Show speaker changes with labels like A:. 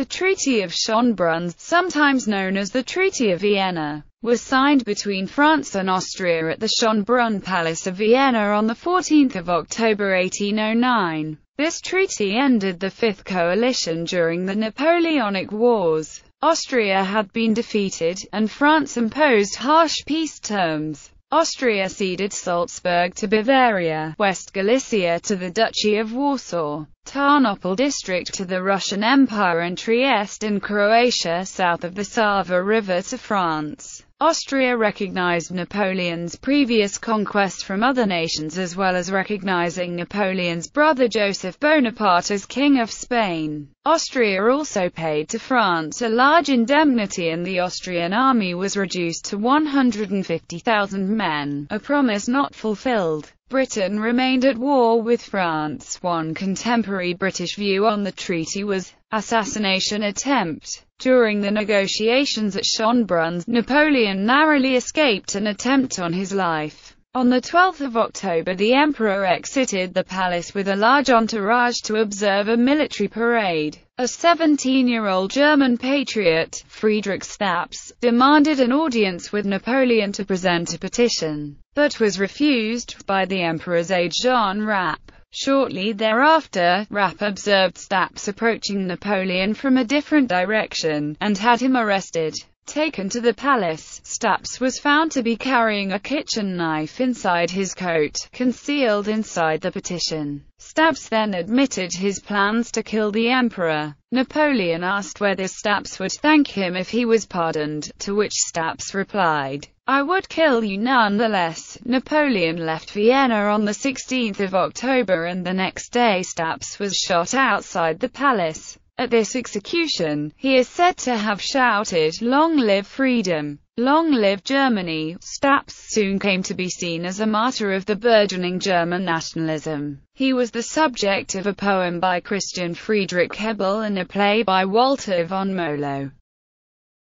A: The Treaty of Schönbrunn, sometimes known as the Treaty of Vienna, was signed between France and Austria at the Schönbrunn Palace of Vienna on 14 October 1809. This treaty ended the Fifth Coalition during the Napoleonic Wars. Austria had been defeated, and France imposed harsh peace terms. Austria ceded Salzburg to Bavaria, West Galicia to the Duchy of Warsaw, Tarnopol district to the Russian Empire and Trieste in Croatia south of the Sava River to France. Austria recognized Napoleon's previous conquests from other nations as well as recognizing Napoleon's brother Joseph Bonaparte as King of Spain. Austria also paid to France a large indemnity and the Austrian army was reduced to 150,000 men, a promise not fulfilled. Britain remained at war with France. One contemporary British view on the treaty was assassination attempt. During the negotiations at Schönbrunn, Napoleon narrowly escaped an attempt on his life. On 12 October the emperor exited the palace with a large entourage to observe a military parade. A 17-year-old German patriot, Friedrich Staps, demanded an audience with Napoleon to present a petition, but was refused by the emperor's aide Jean Rapp. Shortly thereafter, Rapp observed Staps approaching Napoleon from a different direction, and had him arrested. Taken to the palace, Staps was found to be carrying a kitchen knife inside his coat, concealed inside the petition. Staps then admitted his plans to kill the emperor. Napoleon asked whether Staps would thank him if he was pardoned, to which Staps replied, I would kill you nonetheless. Napoleon left Vienna on the 16th of October and the next day Staps was shot outside the palace. At this execution, he is said to have shouted, Long live freedom! Long live Germany! Staps soon came to be seen as a martyr of the burgeoning German nationalism. He was the subject of a poem by Christian Friedrich Hebbel and a play by Walter von Molo.